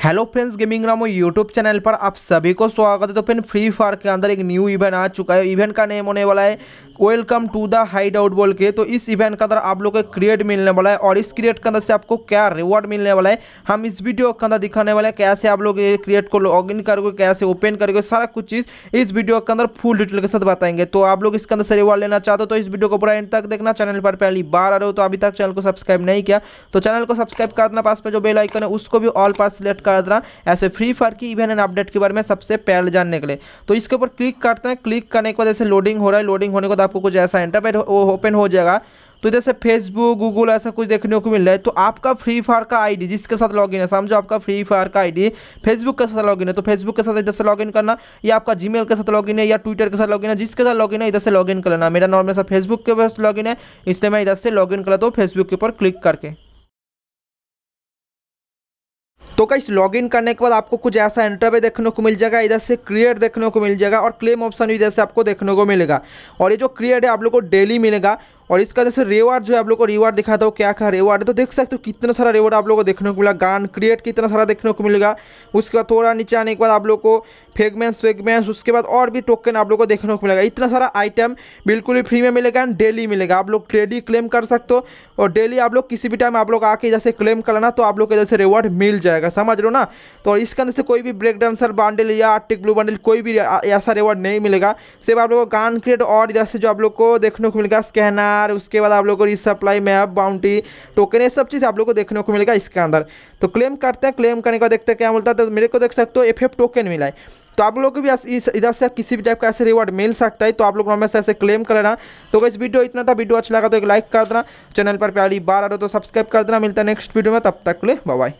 Hello friends gaming Ramo YouTube channel पर आप सभी को स्वागत है। तो फ्रेंड फ्री फायर के अंदर एक न्यू इवेंट आ चुका है। इवेंट का नेम होने वाला है welcome to the hideout बोल के। तो इस इवेंट के अंदर आप लोग को क्रिएट मिलने वाला है और इस क्रिएट के अंदर से आपको क्या रिवॉर्ड मिलने वाला है, हम इस वीडियो के अंदर दिखाने वाले हैं कैसे आप लोग ये क्रिएट को लॉग इन करोगे, कैसे ओपन करोगे, सारा कुछ चीज़ इस वीडियो के अंदर फुल डिटेल के साथ बताएँगे। तो आप लोग इसके अंदर से रिवॉर्ड लेना चाहते हो तो इस वीडियो को पूरा एंड तक देखना। चैनल पर पहली बार आ रहे हो तो अभी तक चैनल को सब्सक्राइब नहीं किया तो चैनल को सब्सक्राइब कर देना। पास पे जो बेल आइकन है, उसको भी ऑल पास सिलेक्ट कर देना। ऐसे फ्री फायर की इवेंट एंड अपडेट के बारे में सबसे पहले जानने के लिए। तो इसके ऊपर क्लिक करते हैं। क्लिक करने के बाद ऐसे लोडिंग हो रहा है। लोडिंग होने के बाद आपको कुछ ऐसा इंटरपेट ओपन हो जाएगा। तो इधर से फेसबुक गूगल ऐसा कुछ देखने को मिल रहा है। तो आपका फ्री फायर का आईडी जिसके साथ लॉगिन है, समझो आपका फ्री फायर का आईडी फेसबुक के साथ लॉगिन है। तो फेसबुक के साथ इधर से लॉगिन करना, या आपका जीमेल के साथ लॉगिन है, या ट्विटर के साथ लॉगिन है, जिसके साथ लॉगिन है, इधर से लॉगिन कर लेना। मेरा नॉर्मल सा फेसबुक के पास लॉगिन है, इसलिए मैं इधर से लॉगिन कर लेता हूँ फेसबुक के ऊपर क्लिक करके। तो कई लॉगिन करने के बाद आपको कुछ ऐसा इंटरव्यू देखने को मिल जाएगा, इधर से क्रिएट देखने को मिल जाएगा और क्लेम ऑप्शन भी इधर से आपको देखने को मिलेगा। और ये जो क्रिएट है, आप लोग को डेली मिलेगा। और इसका जैसे रिवार्ड जो है आप लोग को रिवार्ड दिखाता हो क्या क्या रिवार्ड है? तो देख सकते हो कितना सारा रिवार्ड आप लोग को देखने को मिला। गान क्रिएट कितना सारा देखने को मिलेगा। उसके बाद थोड़ा नीचे आने के बाद आप लोग को फेगमेंट्स वेगमेंट्स उसके बाद और भी टोकन आप लोग को देखने को मिलेगा। इतना सारा आइटम बिल्कुल ही फ्री में मिलेगा एंड डेली मिलेगा। आप लोग डेली क्लेम कर सकते हो और डेली आप लोग किसी भी टाइम आप लोग आके जैसे क्लेम कर लेना तो आप लोग को जैसे रिवॉर्ड मिल जाएगा। समझ लो ना? तो इसके अंदर से कोई भी ब्रेक डांसर बांडल या आर्टिक ब्लू बांडल कोई भी ऐसा रिवॉर्ड नहीं मिलेगा। सिर्फ़ आप लोग को गान क्रिएट और इधर से जो आप लोग को देखने को मिलेगा स्कैनर उसके बाद आप लोग को रिसप्लाई मैप बाउंटी टोकन ये सब चीज़ आप लोग को देखने को मिलेगा इसके अंदर। तो क्लेम करते हैं क्लेम करने का देखते हैं क्या मिलता है। तो मेरे को देख सकते हो एफ़ टोकन मिला है। तो आप लोग को भी इधर से किसी भी टाइप का ऐसे रिवॉर्ड मिल सकता है तो आप लोग हमेशा ऐसे क्लेम कर लेना। तो इस वीडियो इतना था। वीडियो अच्छा लगा तो एक लाइक कर देना। चैनल पर पहली बार आ रहे तो सब्सक्राइब कर देना। मिलता है नेक्स्ट वीडियो में, तब तक ले बाय